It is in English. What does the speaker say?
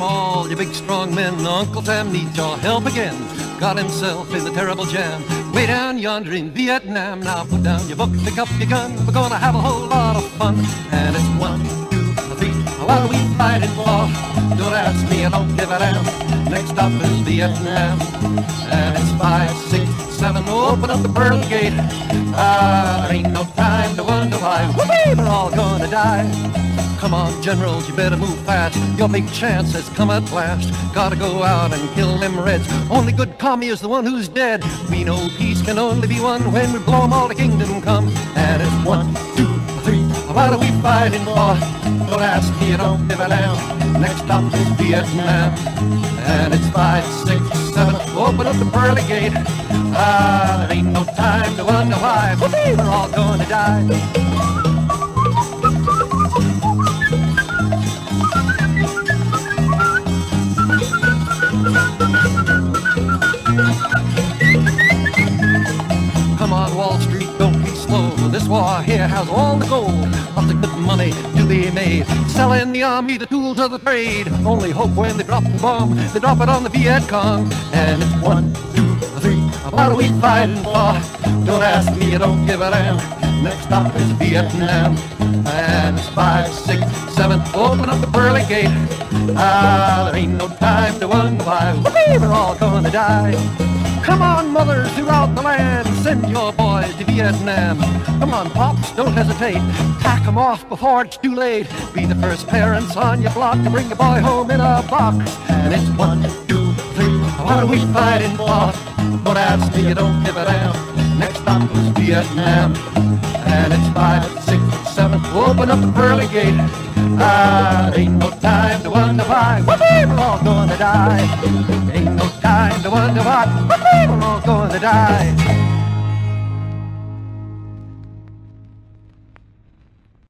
All, you big strong men, Uncle Sam needs your help again. Got himself in a terrible jam. Way down yonder in Vietnam. Now put down your book, pick up your gun. We're gonna have a whole lot of fun. And it's one, two, three. What are we fighting for? Don't ask me, I don't give a damn. Next stop is Vietnam. And it's five, six, seven. Open up the pearl gate. Ah, there ain't no time to wonder why. Whoopee, we're all gonna die. Come on, generals, you better move fast. Your big chance has come at last. Gotta go out and kill them Reds. Only good commie is the one who's dead. We know peace can only be won when we blow 'em all to kingdom come. And it's one, two, three. What are we fighting for? Don't ask me, I don't give a damn. Next stop is Vietnam. And it's five, six, seven. Open up the pearly gate. Ah, there ain't no time to wonder why. Whoopee, we're all gonna die. Come on, Wall Street, don't be slow. This war here has all the gold. Lots of good money to be made. Selling the army the tools of the trade. Only hope when they drop the bomb, they drop it on the Viet Cong. And it's one, two, three. What are we fighting for? Don't ask me, I don't give a damn. Next stop is Vietnam. And it's five, six, seven. Open up the pearly gate. Ah, there ain't no time to wonder why. We're all gonna die. Come on, mothers throughout the land, send your boys to Vietnam. Come on, pops, don't hesitate. Pack 'em off before it's too late. Be the first parents on your block to bring your boy home in a box. And it's one, two, three. What are we fighting for? Don't ask me, you don't give a damn. Next stop is Vietnam. And it's five, six, seven. Open up the pearly gate. Ah, ain't no time to wonder why. We're all gonna die. Ain't no time to wonder why. Gonna die.